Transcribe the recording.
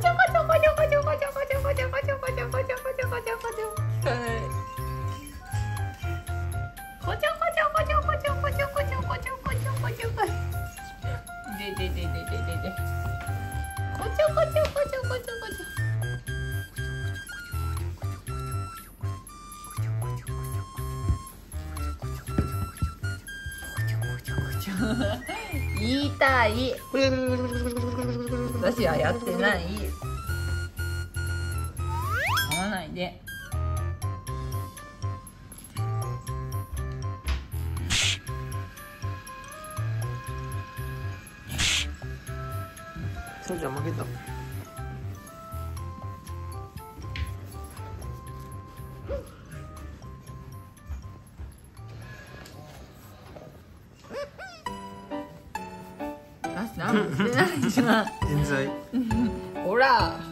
ちょこちょこちょこちょこちょこちょこちょこちょこちょこちょこちょこちょこちょこ聞かないこちょこちょこちょこちょこちょこちょこちょこちょこちょこでででででででこちょこちょこちょこちょこちょ言いたい。私はやってない。噛まないで。そうちゃん負けた。した。冤罪。ほら。